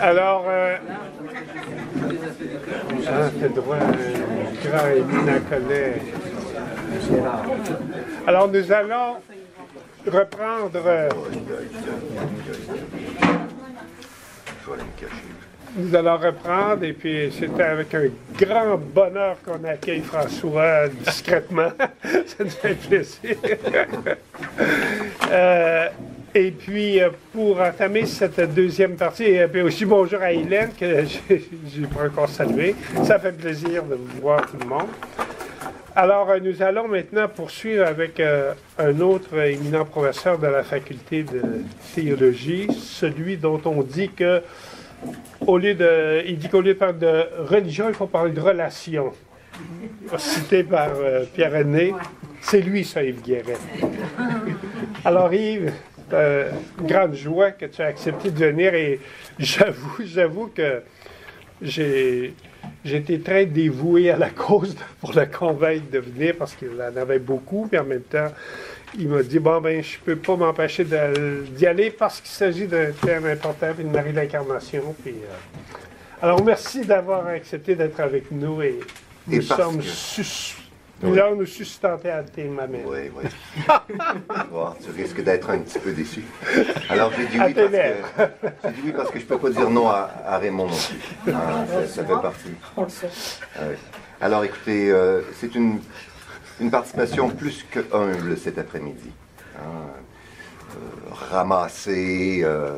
Alors, euh, droit éminent collègue. Alors, nous allons reprendre. euh, Nous allons reprendre, et puis c'était avec un grand bonheur qu'on accueille François discrètement. Ça nous fait plaisir. Euh, et puis, euh, pour entamer cette deuxième partie, et puis aussi bonjour à Hélène, que j'ai pas encore salué. Ça fait plaisir de vous voir tout le monde. Alors, euh, nous allons maintenant poursuivre avec euh, un autre éminent professeur de la faculté de théologie, celui dont on dit que, au lieu de, il dit qu'au lieu de parler de religion, il faut parler de relation. Cité par euh, Pierre René, c'est lui ça, Yves Guéret. Alors Yves, euh, grande joie que tu as accepté de venir et j'avoue, j'avoue que j'ai J'étais très dévoué à la cause pour le convaincre de venir parce qu'il en avait beaucoup, mais en même temps, il m'a dit Bon, ben, je peux pas m'empêcher d'y aller parce qu'il s'agit d'un thème important, puis de Marie l'Incarnation. Puis, euh, Alors, merci d'avoir accepté d'être avec nous et Et nous sommes que- sus- Oui. nous allons nous sustenter à tes mamelles. Oui, oui. Bon, tu risques d'être un petit peu déçu. Alors j'ai dit À oui parce que j'ai dit oui parce que je peux pas dire non à, à Raymond non plus. Hein, ça, ça fait partie. Ah oui. Alors écoutez, euh, c'est une, une participation plus que humble cet après-midi. Hein, euh, ramassée euh,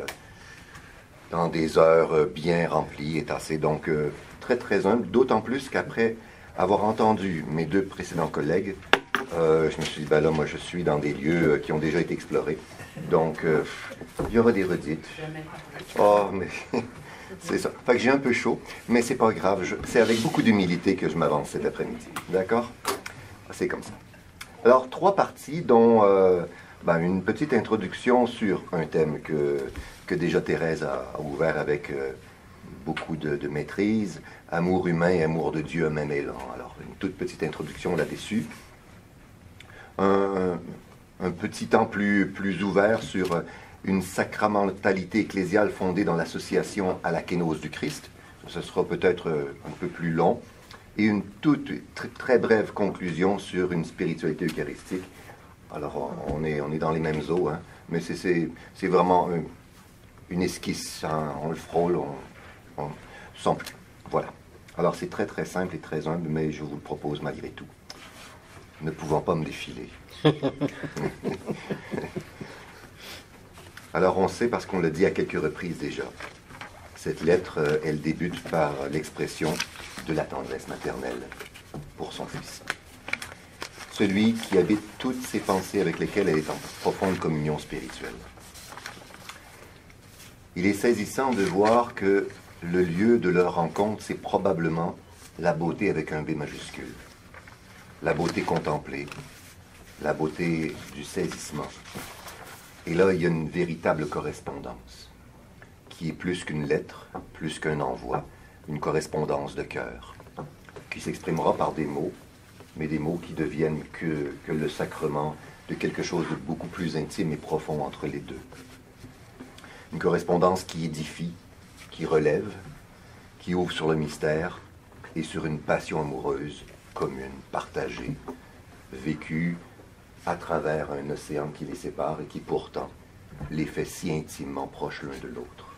dans des heures bien remplies et tassées. Donc euh, très très humble, d'autant plus qu'après avoir entendu mes deux précédents collègues, euh, je me suis dit, ben là, moi, je suis dans des lieux euh, qui ont déjà été explorés. Donc, euh, il y aura des redites. Oh, mais c'est ça. Fait que j'ai un peu chaud, mais c'est pas grave. C'est avec beaucoup d'humilité que je m'avance cet après-midi. D'accord? C'est comme ça. Alors, trois parties, dont euh, ben, une petite introduction sur un thème que, que déjà Thérèse a, a ouvert avec beaucoup de maîtrise, amour humain et amour de Dieu, même élan. Alors, une toute petite introduction là-dessus. Un, un petit temps plus, plus ouvert sur une sacramentalité ecclésiale fondée dans l'association à la kénose du Christ. Ce sera peut-être euh, un peu plus long. Et une toute tr- très brève conclusion sur une spiritualité eucharistique. Alors, on est, on est dans les mêmes eaux, hein, mais c'est- vraiment un- une esquisse. hein, on le frôle, on, on plus. Voilà. Alors, c'est très, très simple et très humble, mais je vous le propose malgré tout. Ne pouvant pas me défiler. Alors, on sait parce qu'on l'a dit à quelques reprises déjà. Cette lettre, euh, elle débute par l'expression de la tendresse maternelle pour son fils. Celui qui habite toutes ses pensées avec lesquelles elle est en profonde communion spirituelle. Il est saisissant de voir que le lieu de leur rencontre, c'est probablement la beauté avec un B majuscule. La beauté contemplée, la beauté du saisissement. Et là, il y a une véritable correspondance, qui est plus qu'une lettre, plus qu'un envoi, une correspondance de cœur, qui s'exprimera par des mots, mais des mots qui deviennent que, que le sacrement de quelque chose de beaucoup plus intime et profond entre les deux. Une correspondance qui édifie, qui relève, qui ouvre sur le mystère et sur une passion amoureuse commune, partagée, vécue à travers un océan qui les sépare et qui pourtant les fait si intimement proches l'un de l'autre.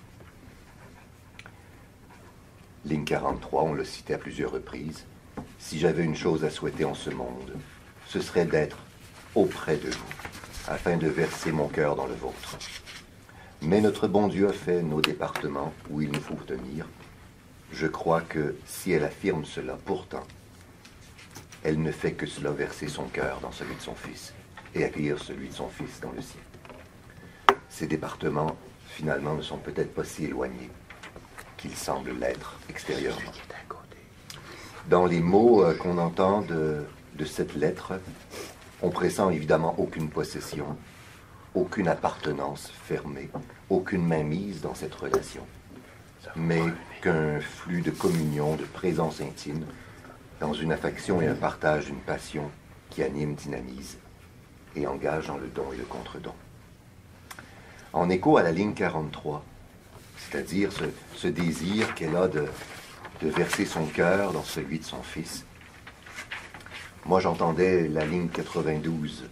Ligne 43, on l'a cité à plusieurs reprises. Si j'avais une chose à souhaiter en ce monde, ce serait d'être auprès de vous, afin de verser mon cœur dans le vôtre. Mais notre bon Dieu a fait nos départements où il nous faut tenir. Je crois que si elle affirme cela, pourtant, elle ne fait que cela verser son cœur dans celui de son Fils et accueillir celui de son Fils dans le sien. Ces départements, finalement, ne sont peut-être pas si éloignés qu'ils semblent l'être extérieurement. Dans les mots euh, qu'on entend de, de cette lettre, on pressent évidemment aucune possession, aucune appartenance fermée, aucune mainmise dans cette relation, mais qu'un flux de communion, de présence intime, dans une affection et un partage d'une passion qui anime, dynamise et engage dans le don et le contre-don. En écho à la ligne 43, c'est c'est-à-dire ce, désir qu'elle a de, de verser son cœur dans celui de son fils. Moi, j'entendais la ligne 92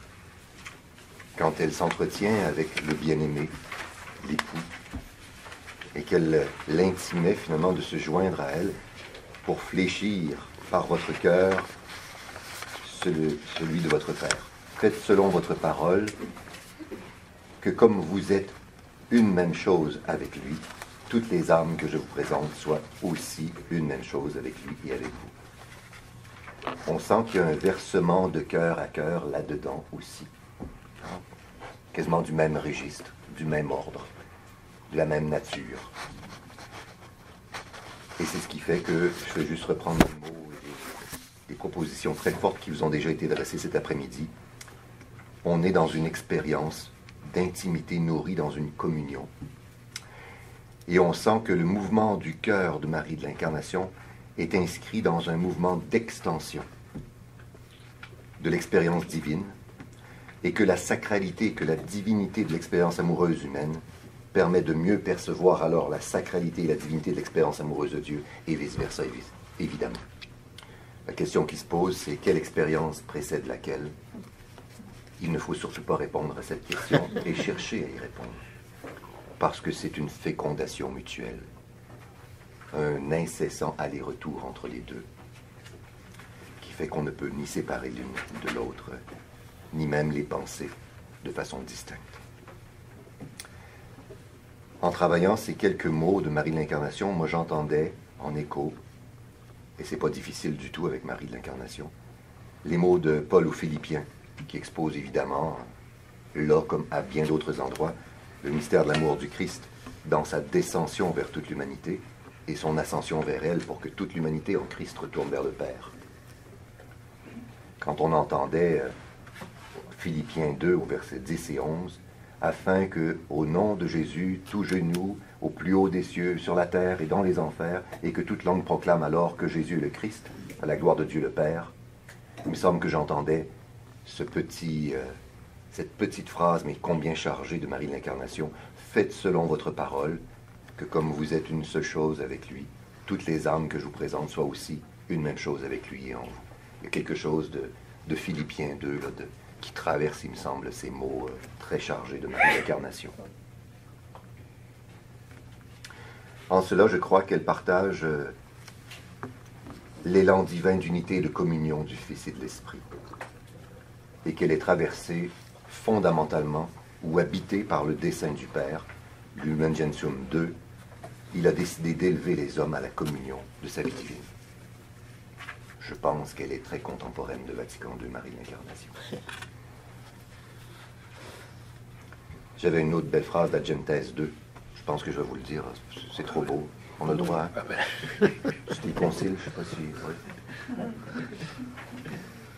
quand elle s'entretient avec le bien-aimé, l'époux, et qu'elle l'intimait finalement de se joindre à elle pour fléchir par votre cœur celui de votre Père. Faites selon votre parole que comme vous êtes une même chose avec lui, toutes les âmes que je vous présente soient aussi une même chose avec lui et avec vous. On sent qu'il y a un versement de cœur à cœur là-dedans aussi. Quasiment du même registre, du même ordre, de la même nature. Et c'est ce qui fait que je vais juste reprendre les mots des propositions très fortes qui vous ont déjà été adressées cet après-midi. On est dans une expérience d'intimité nourrie dans une communion. Et on sent que le mouvement du cœur de Marie de l'Incarnation est inscrit dans un mouvement d'extension de l'expérience divine, et que la sacralité, que la divinité de l'expérience amoureuse humaine permet de mieux percevoir alors la sacralité et la divinité de l'expérience amoureuse de Dieu, et vice-versa, évidemment. La question qui se pose, c'est quelle expérience précède laquelle? Il ne faut surtout pas répondre à cette question et chercher à y répondre parce que c'est une fécondation mutuelle, un incessant aller-retour entre les deux, qui fait qu'on ne peut ni séparer l'une de l'autre, ni même les penser de façon distincte. En travaillant ces quelques mots de Marie de l'Incarnation, moi j'entendais en écho, et c'est pas difficile du tout avec Marie de l'Incarnation, les mots de Paul aux Philippiens, qui exposent évidemment, là comme à bien d'autres endroits, le mystère de l'amour du Christ dans sa descension vers toute l'humanité et son ascension vers elle pour que toute l'humanité en Christ retourne vers le Père. Quand on entendait euh, Philippiens 2 au verset 10 et 11, afin que, au nom de Jésus, tout genou, au plus haut des cieux, sur la terre et dans les enfers, et que toute langue proclame alors que Jésus est le Christ, à la gloire de Dieu le Père, il me semble que j'entendais euh, cette petite phrase, mais combien chargée de Marie l'Incarnation, faites selon votre parole, que comme vous êtes une seule chose avec lui, toutes les âmes que je vous présente soient aussi une même chose avec lui et en quelque chose de, de Philippiens 2 qui traverse, il me semble, ces mots euh, très chargés de Marie l'Incarnation. En cela, je crois qu'elle partage euh, l'élan divin d'unité et de communion du Fils et de l'Esprit, et qu'elle est traversée fondamentalement ou habité par le dessein du Père, Lumen Gentium 2, il a décidé d'élever les hommes à la communion de sa vie divine. Je pense qu'elle est très contemporaine de Vatican II, Marie l'Incarnation. J'avais une autre belle phrase d'Agentes 2. Je pense que je vais vous le dire. C'est trop beau. On a le droit. Ah ben. Le concile, je ne sais pas si.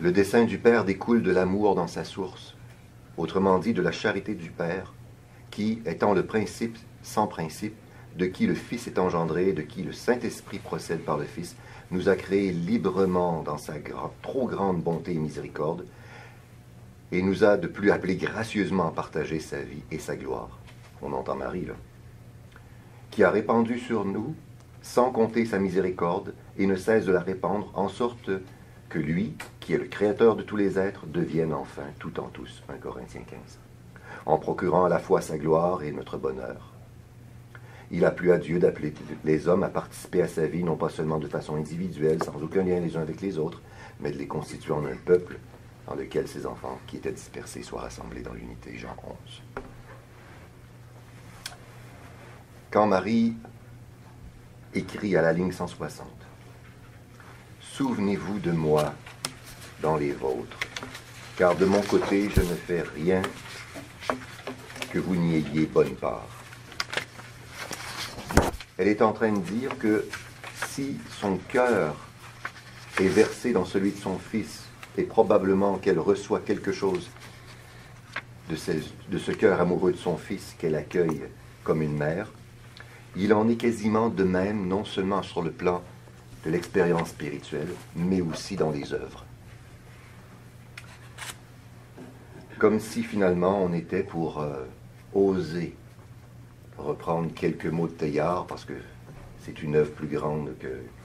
Le dessein du Père découle de l'amour dans sa source autrement dit de la charité du Père, qui, étant le principe sans principe, de qui le Fils est engendré, de qui le Saint-Esprit procède par le Fils, nous a créés librement dans sa trop grande bonté et miséricorde, et nous a de plus appelé gracieusement à partager sa vie et sa gloire. On entend Marie là. Qui a répandu sur nous, sans compter sa miséricorde, et ne cesse de la répandre, en sorte que lui, qui est le créateur de tous les êtres, devienne enfin tout en tous. 1 Corinthiens 15. En procurant à la fois sa gloire et notre bonheur. Il a plu à Dieu d'appeler les hommes à participer à sa vie, non pas seulement de façon individuelle, sans aucun lien les uns avec les autres, mais de les constituer en un peuple dans lequel ses enfants qui étaient dispersés soient rassemblés dans l'unité. Jean 11. Quand Marie écrit à la ligne 160, Souvenez-vous de moi dans les vôtres, car de mon côté, je ne fais rien que vous n'y ayez bonne part. Elle est en train de dire que si son cœur est versé dans celui de son fils, et probablement qu'elle reçoit quelque chose de, ce cœur amoureux de son fils qu'elle accueille comme une mère, il en est quasiment de même, non seulement sur le plan de l'expérience spirituelle, mais aussi dans les œuvres. Comme si finalement on était pour euh, oser reprendre quelques mots de Teilhard, parce que c'est une œuvre plus grande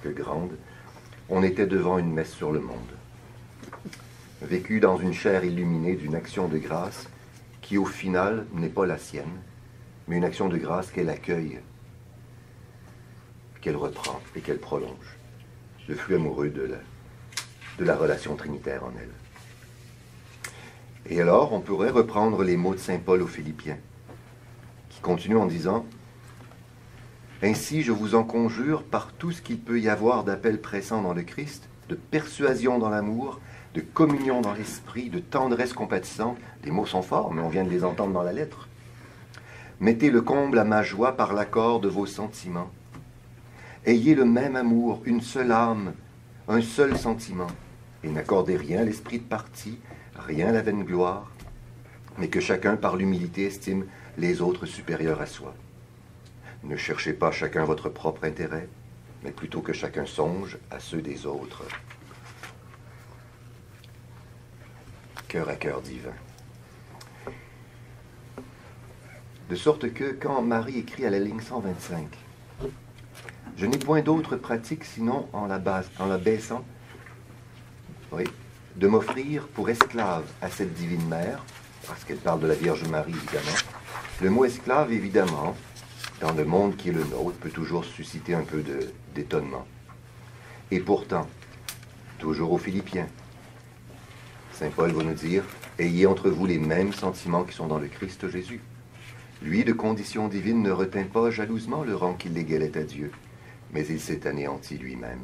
que grande, on était devant une messe sur le monde, vécue dans une chair illuminée d'une action de grâce qui au final n'est pas la sienne, mais une action de grâce qu'elle accueille, qu'elle reprend et qu'elle prolonge, le flux amoureux de la, de la relation trinitaire en elle. Et alors, on pourrait reprendre les mots de Saint Paul aux Philippiens, qui continuent en disant Ainsi, je vous en conjure, par tout ce qu'il peut y avoir d'appel pressant dans le Christ, de persuasion dans l'amour, de communion dans l'esprit, de tendresse compatissante. Les mots sont forts, mais on vient de les entendre dans la lettre. Mettez le comble à ma joie par l'accord de vos sentiments. Ayez le même amour, une seule âme, un seul sentiment, et n'accordez rien à l'esprit de parti, rien à la vaine gloire, mais que chacun par l'humilité estime les autres supérieurs à soi. Ne cherchez pas chacun votre propre intérêt, mais plutôt que chacun songe à ceux des autres. Cœur à cœur divin. De sorte que quand Marie écrit à la ligne 125, je n'ai point d'autre pratique sinon en la, en la baissant, oui, de m'offrir pour esclave à cette divine mère, parce qu'elle parle de la Vierge Marie évidemment. Le mot esclave, évidemment, dans le monde qui est le nôtre, peut toujours susciter un peu d'étonnement. Et pourtant, toujours aux Philippiens, Saint Paul va nous dire, ayez entre vous les mêmes sentiments qui sont dans le Christ Jésus. Lui, de condition divine, ne retint pas jalousement le rang qu'il légalait à Dieu, mais il s'est anéanti lui-même,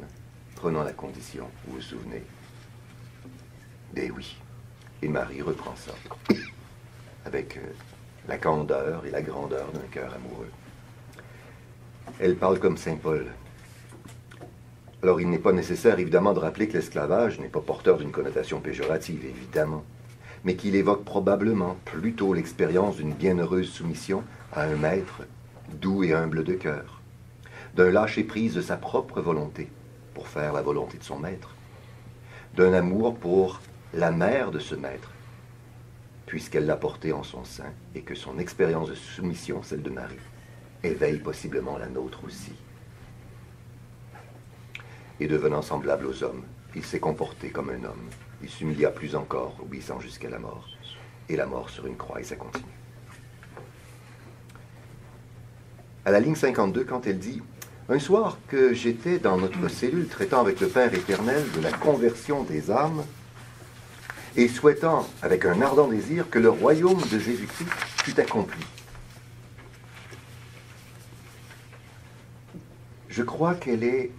prenant la condition, vous vous souvenez. Eh oui. Et Marie reprend ça, avec euh, la candeur et la grandeur d'un cœur amoureux. Elle parle comme Saint Paul. Alors il n'est pas nécessaire évidemment de rappeler que l'esclavage n'est pas porteur d'une connotation péjorative, évidemment, mais qu'il évoque probablement plutôt l'expérience d'une bienheureuse soumission à un maître doux et humble de cœur, d'un lâcher-prise de sa propre volonté pour faire la volonté de son maître, d'un amour pour la mère de ce maître, puisqu'elle l'a porté en son sein et que son expérience de soumission, celle de Marie, éveille possiblement la nôtre aussi. Et devenant semblable aux hommes, il s'est comporté comme un homme. Il s'humilia plus encore, obéissant jusqu'à la mort. Et la mort sur une croix, et ça continue. À la ligne 52, quand elle dit Un soir que j'étais dans notre cellule traitant avec le Père éternel de la conversion des âmes, et souhaitant avec un ardent désir que le royaume de Jésus-Christ fût accompli. Je crois qu'elle est,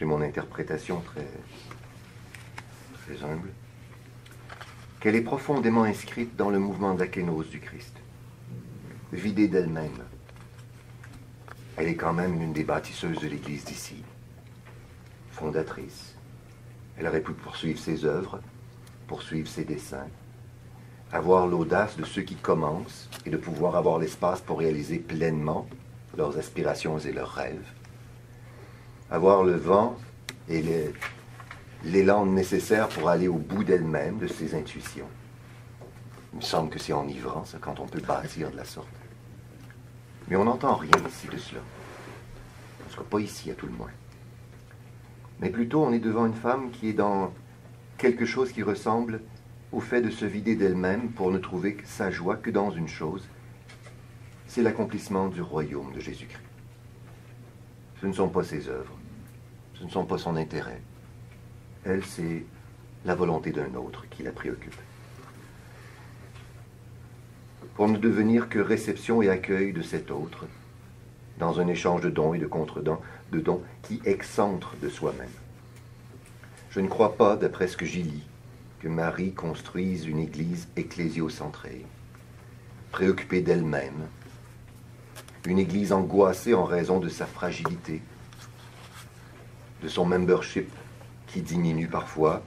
j'ai mon interprétation très, humble, qu'elle est profondément inscrite dans le mouvement d'Akénos du Christ, vidée d'elle-même. Elle est quand même l'une des bâtisseuses de l'Église d'ici, fondatrice. Elle aurait pu poursuivre ses œuvres, poursuivre ses desseins, avoir l'audace de ceux qui commencent et de pouvoir avoir l'espace pour réaliser pleinement leurs aspirations et leurs rêves, avoir le vent et l'élan nécessaire pour aller au bout d'elle-même, de ses intuitions. Il me semble que c'est enivrant, ça, quand on peut bâtir de la sorte. Mais on n'entend rien ici de cela. En tout cas, pas ici, à tout le moins. Mais plutôt, on est devant une femme qui est dans quelque chose qui ressemble au fait de se vider d'elle-même pour ne trouver sa joie que dans une chose, c'est l'accomplissement du royaume de Jésus-Christ. Ce ne sont pas ses œuvres, ce ne sont pas son intérêt. Elle, c'est la volonté d'un autre qui la préoccupe. Pour ne devenir que réception et accueil de cet autre, dans un échange de dons et de contre-dons, de dons qui excentrent de soi-même. Je ne crois pas, d'après ce que j'y lis, que Marie construise une église ecclésiocentrée, préoccupée d'elle-même, une église angoissée en raison de sa fragilité, de son membership qui diminue parfois,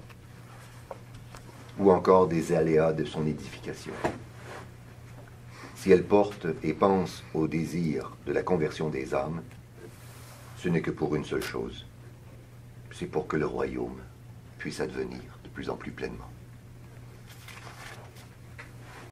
ou encore des aléas de son édification. Si elle porte et pense au désir de la conversion des âmes, ce n'est que pour une seule chose, c'est pour que le royaume puisse advenir de plus en plus pleinement.